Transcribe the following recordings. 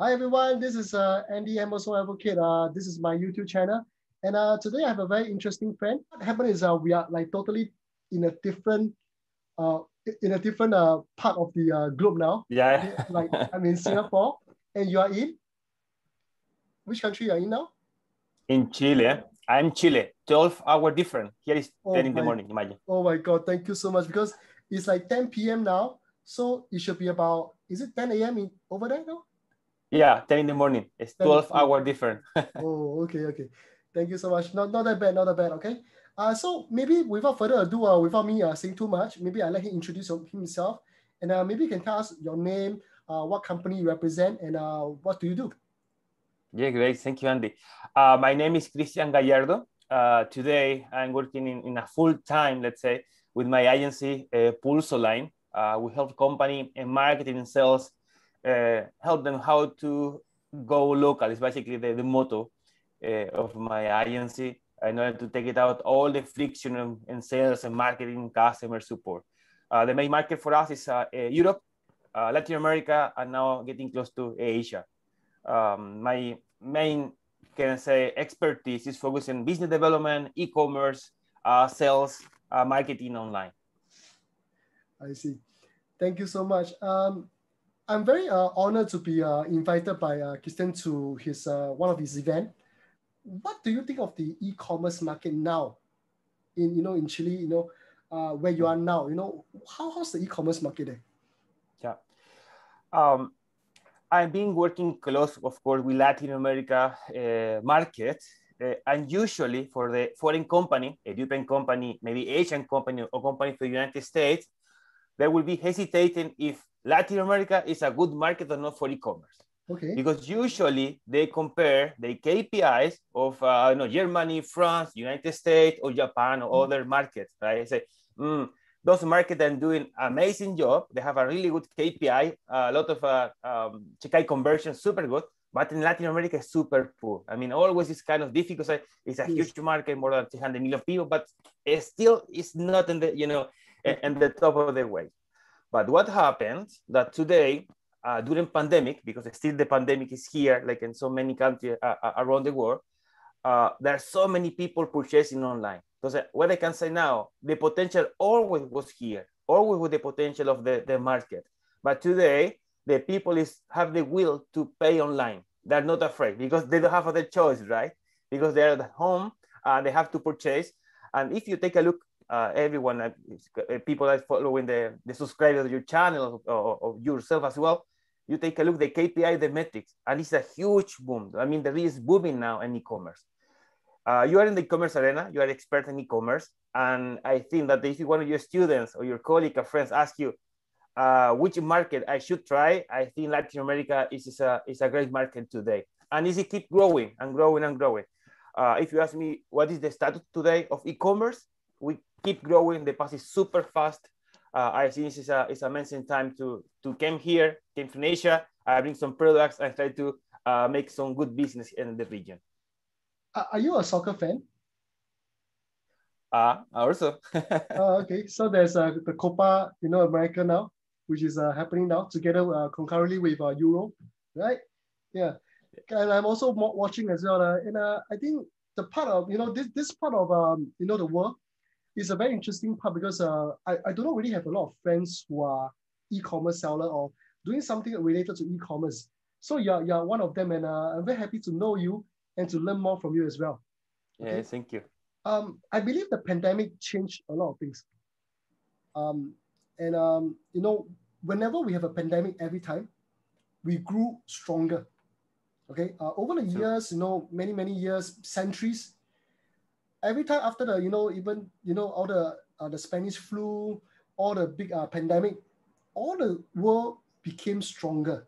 Hi everyone, this is uh, Andy Amazon Advocate. Uh, this is my YouTube channel. And uh, today I have a very interesting friend. What happened is uh, we are like totally in a different uh, in a different uh, part of the uh, globe now. Yeah. like I'm in Singapore and you are in? Which country you are in now? In Chile. I'm Chile. 12 hour different. Here is Oh 10 in the morning, imagine. Oh my God, thank you so much because it's like 10 p.m. now. So it should be about, is it 10 a.m. over there now? Yeah, 10 in the morning. It's 10 12 hour different. Oh, okay, okay. Thank you so much. Not, not that bad, not that bad. Okay. Uh, so maybe without further ado, uh, without me uh, saying too much, maybe I let him introduce himself, and uh, maybe you can tell us your name, uh, what company you represent, and uh, what do you do? Yeah, great. Thank you, Andy. Uh, my name is Cristian Gallardo. Uh, today, I'm working in, in a full time, let's say, with my agency, uh, Pulsoline. Uh, we help company in marketing and sales, help them how to go local. It's basically the, the motto uh, of my agency in order to take it out all the friction in, sales and marketing, customer support. Uh, the main market for us is uh, uh, Europe, uh, Latin America, and now getting close to Asia um, my main can I say expertise is focused business development, e-commerce, uh, sales, uh, marketing online. I see. Thank you so much. Um, I'm very uh, honored to be uh, invited by uh, Cristian to his uh, one of his event. What do you think of the e-commerce market now, in you know in Chile, you know, uh, where you are now? You know, how how's the e-commerce market there? Yeah. Um, I've been working close, of course, with Latin America uh, market, and usually for the foreign company, a European company, maybe Asian company or company for the United States, they will be hesitating if Latin America is a good market or not for e-commerce. Okay. because usually they compare the KPIs of uh, you know, Germany, France, United States, or Japan, or Mm. other markets. Right? I say mm, those markets are doing amazing job. They have a really good KPI, a lot of uh, um, checkout conversion, super good. But in Latin America, it's super poor. I mean, always it's kind of difficult. It's a huge market, more than 300 million people, but it still it's not in the you know in the top of the way. But what happened that today uh, during pandemic, because still the pandemic is here, like in so many countries uh, uh, around the world, uh, there are so many people purchasing online. So what I can say now, the potential always was here, always with the potential of the, the market. But today, the people is have the will to pay online. They're not afraid because they don't have other choice, right? Because they're at home, uh, they have to purchase. And if you take a look, uh, everyone, uh, people that following the, the subscribers of your channel or, or, or yourself as well, you take a look the KPI, the metrics, and it's a huge boom. I mean, there is booming now in e-commerce. Uh, you are in the e-commerce arena, you are expert in e-commerce, and I think that if one of your students or your colleague or friends ask you uh, which market I should try, I think Latin America is, is, a, is a great market today. And it keep growing and growing and growing. Uh, if you ask me what is the status today of e-commerce, we keep growing. The pace is super fast. Uh, I think this is a, it's amazing time to, to come here, came from Asia, I bring some products and try to uh, make some good business in the region. Uh, are you a soccer fan? Uh, also. Uh, okay, so there's uh, the Copa, you know, America now, which is uh, happening now together uh, concurrently with uh, Euro, right? Yeah, and I'm also watching as well. Uh, and uh, I think the part of you know this this part of um you know the world is a very interesting part because uh I, I do not really have a lot of friends who are e-commerce seller or doing something related to e-commerce. So you're you're one of them, and uh, I'm very happy to know you and to learn more from you as well. yeah, thank you. um, I believe the pandemic changed a lot of things. Um, and um, you know, whenever we have a pandemic, every time we grew stronger. Okay, uh, over the Sure. years, you know, many many years, centuries. Every time after the, you know, even you know all the uh, the Spanish flu, all the big uh, pandemic, all the world became stronger.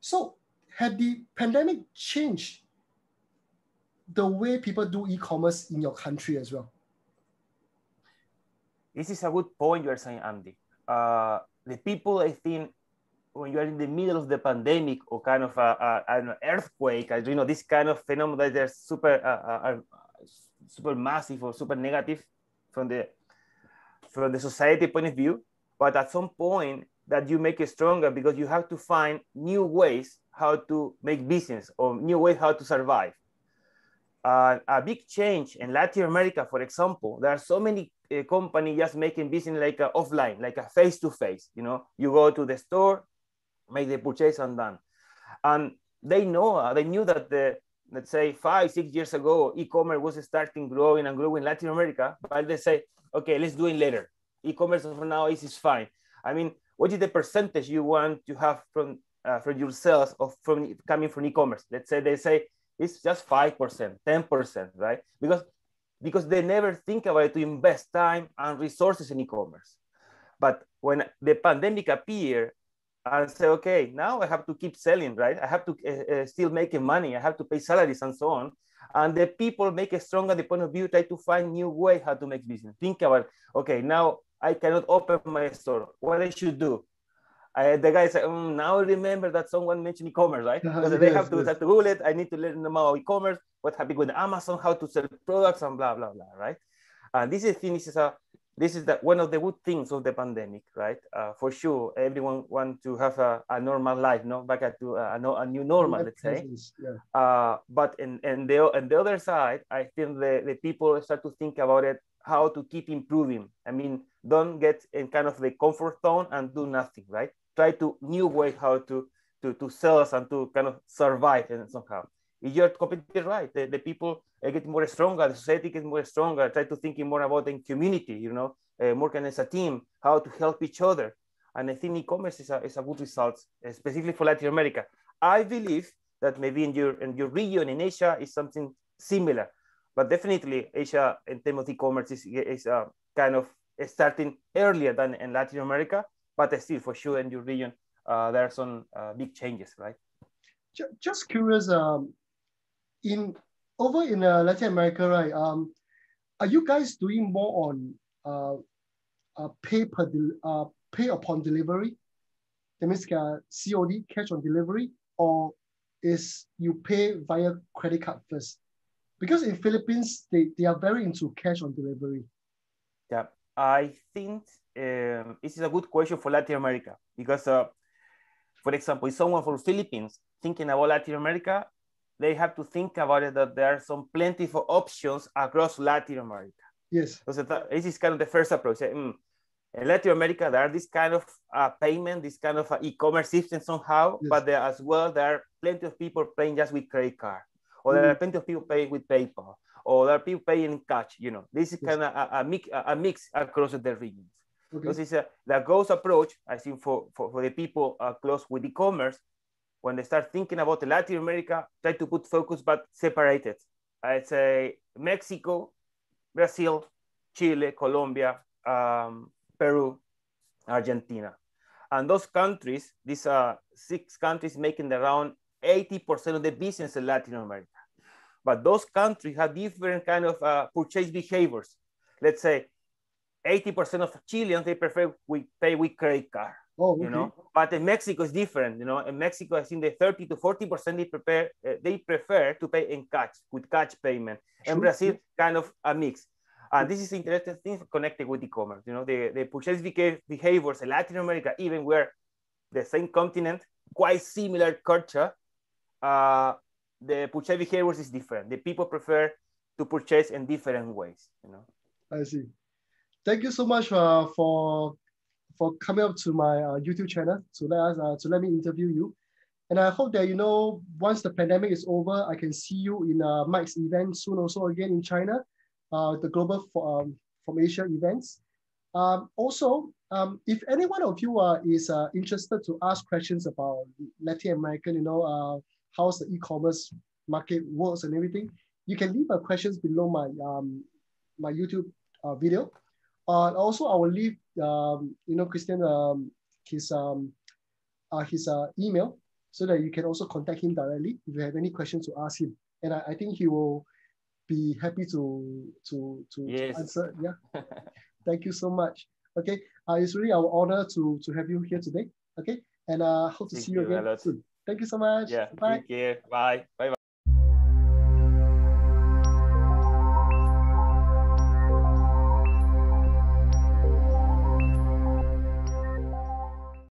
So had the pandemic changed the way people do e-commerce in your country as well? This is a good point you are saying, Andy. Uh, the people, I think, when you are in the middle of the pandemic or kind of a, a, an earthquake, you know, this kind of phenomenon that are super, uh, uh, super massive or super negative from the from the society point of view. But at some point, that you make it stronger because you have to find new ways how to make business or new ways how to survive. Uh, a big change in Latin America, for example, there are so many uh, companies just making business like a offline, like a face-to-face. You know, you go to the store, make the purchase and done. And they know, uh, they knew that the, let's say five, six years ago, e-commerce was starting growing and growing in Latin America, but they say, okay, let's do it later. E-commerce for now is, is fine. I mean, what is the percentage you want to have from uh, from your sales of from coming from e-commerce? Let's say they say it's just five percent, ten percent, right? Because because they never think about it to invest time and resources in e-commerce. But when the pandemic appeared, and say, okay, now I have to keep selling, right? I have to uh, still making money. I have to pay salaries and so on. And the people make a stronger the point of view, try to find new way how to make business. Think about, okay, now I cannot open my store. What I should do? I, the guy said, mm, now remember that someone mentioned e-commerce, right? Because yes, they have to, yes. have to Google it. I need to learn about e-commerce, what happened with Amazon, how to sell products and blah, blah, blah, right? And this is, this is a, this is the, one of the good things of the pandemic, right? Uh, for sure, everyone want to have a, a normal life, no, back to a, a, new normal, let's say. Yeah. Uh, but in, in the in the other side, I think the, the people start to think about it, how to keep improving. I mean, don't get in kind of the comfort zone and do nothing, right? Try to new way how to to to sell us and to kind of survive and somehow you're completely right. The, the people uh, get more stronger, the society gets more stronger, try to thinking more about the community, you know, uh, of as a team, how to help each other. And I think e-commerce is a, is a good result, uh, specifically for Latin America. I believe that maybe in your, in your region in Asia is something similar, but definitely Asia in terms of e-commerce is, is uh, kind of starting earlier than in Latin America, but still for sure in your region, uh, there are some uh, big changes, right? Just curious, um, in over in uh, Latin America, right? Um, are you guys doing more on uh, uh pay per uh, pay upon delivery? That means uh, COD, cash on delivery, or is you pay via credit card first? Because in Philippines, they, they are very into cash on delivery. Yeah, I think um, this is a good question for Latin America because, uh, for example, if someone from Philippines thinking about Latin America, they have to think about it that there are some plenty of options across Latin America. Yes. So this is kind of the first approach. Mm, in Latin America, there are this kind of uh, payment, this kind of uh, e-commerce system somehow, yes. but there as well, there are plenty of people paying just with credit card, or mm. there are mm. plenty of people paying with PayPal, or there are people paying in cash. You know, this is yes. kind of a, a, mix, a, mix across the regions. Okay. Because it's a, the ghost approach, I think, for, for, for the people uh, close with e-commerce, when they start thinking about Latin America, try to put focus but separated. I'd say Mexico, Brazil, Chile, Colombia, um, Peru, Argentina. And those countries, these are six countries making around 80% of the business in Latin America. But those countries have different kind of uh, purchase behaviors. Let's say 80% of Chileans, they prefer we pay with credit card. Oh, okay. you know. But in Mexico is different, you know. In Mexico, I think the 30 to 40 percent they prepare uh, they prefer to pay in cash with cash payment. Sure. And Brazil, kind of a mix. And this is interesting thing connected with e-commerce. You know, the, the purchase behaviors in Latin America, even where the same continent, quite similar culture, uh, the purchase behaviors is different. The people prefer to purchase in different ways. You know. I see. Thank you so much uh, for for coming up to my uh, YouTube channel to let us uh, to let me interview you. And I hope that you know once the pandemic is over, I can see you in uh, Mike's event soon also again in China, uh, the global for, um, from Asia events. Um, also, um, if any one of you uh, is uh, interested to ask questions about Latin American, you know, uh, how's the e-commerce market works and everything, you can leave a questions below my um, my YouTube uh, video. Uh, also, I will leave um, you know Cristian um, his um, uh, his uh, email so that you can also contact him directly if you have any questions to ask him. And I, I think he will be happy to to to, yes. to answer. Yeah. Thank you so much. Okay. Uh, it's really our honor to to have you here today. Okay. And uh hope to Thank see you, you again soon. Thank you so much. Yeah. Bye. Thank you. Bye. Bye.